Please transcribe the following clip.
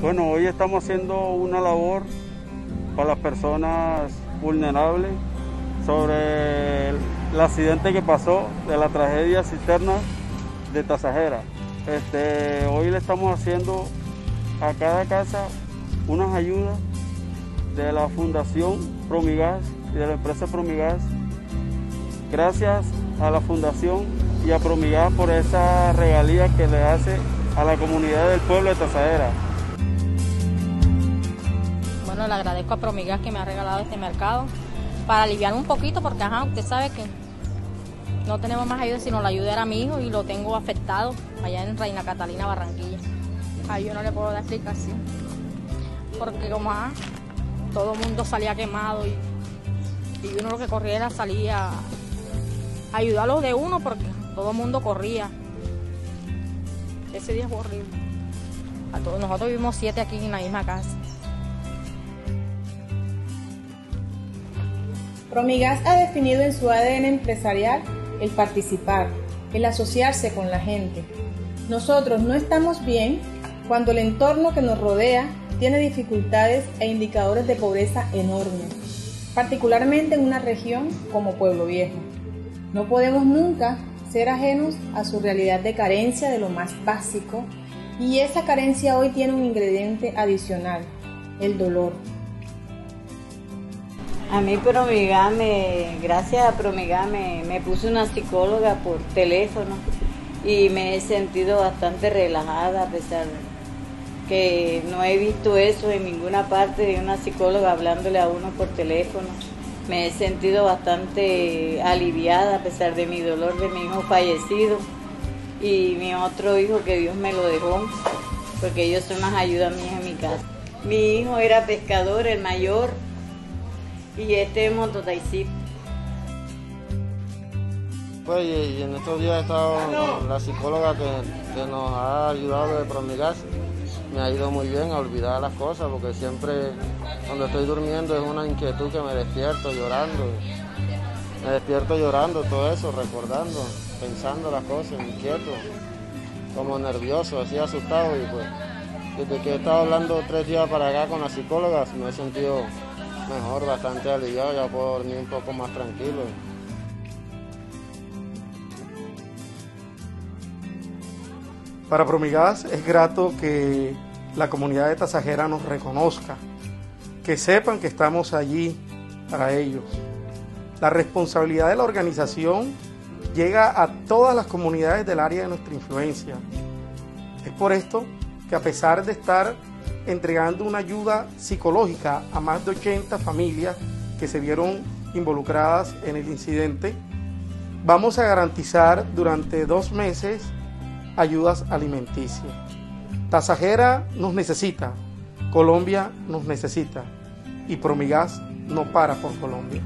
Bueno, hoy estamos haciendo una labor para las personas vulnerables sobre el accidente que pasó de la tragedia cisterna de Tasajera. Este, hoy le estamos haciendo a cada casa unas ayudas de la Fundación Promigas y de la empresa Promigas. Gracias a la Fundación y a Promigas por esa regalía que le hace a la comunidad del pueblo de Tasajera. Bueno, le agradezco a Promigas que me ha regalado este mercado para aliviar un poquito porque, ajá, usted sabe que no tenemos más ayuda sino la ayuda era mi hijo y lo tengo afectado allá en Reina Catalina, Barranquilla. Ahí yo no le puedo dar explicación. Porque como ah, todo el mundo salía quemado y, y uno lo que corría era salir a ayudar a los de uno porque todo el mundo corría. Ese día fue horrible. A todos, nosotros vivimos siete aquí en la misma casa. Promigas ha definido en su ADN empresarial el participar, el asociarse con la gente. Nosotros no estamos bien cuando el entorno que nos rodea tiene dificultades e indicadores de pobreza enormes, particularmente en una región como Pueblo Viejo. No podemos nunca ser ajenos a su realidad de carencia de lo más básico y esa carencia hoy tiene un ingrediente adicional, el dolor. A mí Promigame, gracias a Promigame, me puse una psicóloga por teléfono y me he sentido bastante relajada a pesar que no he visto eso en ninguna parte de una psicóloga hablándole a uno por teléfono. Me he sentido bastante aliviada a pesar de mi dolor de mi hijo fallecido y mi otro hijo que Dios me lo dejó, porque ellos son las ayudas mías en mi casa. Mi hijo era pescador, el mayor, y este es mototaxista. Pues y, en estos días he estado con la psicóloga que, que nos ha ayudado de Promigas. Me ha ido muy bien a olvidar las cosas porque siempre cuando estoy durmiendo es una inquietud que me despierto llorando. Me despierto llorando todo eso, recordando, pensando las cosas, inquieto, como nervioso, así asustado y pues desde que he estado hablando tres días para acá con la psicóloga me he sentido mejor, bastante aliviado, ya puedo dormir un poco más tranquilo. Para Promigas es grato que la comunidad de Tasajera nos reconozca, que sepan que estamos allí para ellos. La responsabilidad de la organización llega a todas las comunidades del área de nuestra influencia. Es por esto que a pesar de estar entregando una ayuda psicológica a más de 80 familias que se vieron involucradas en el incidente, vamos a garantizar durante dos meses ayudas alimenticias. Tasajera nos necesita, Colombia nos necesita y Promigas no para por Colombia.